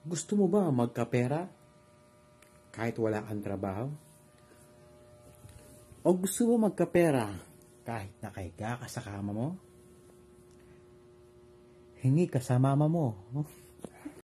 Gusto mo ba magkapera kahit wala kang trabaho? O gusto mo magkapera kahit nakahiga ka sa kama mo? Hingi ka sa mama mo.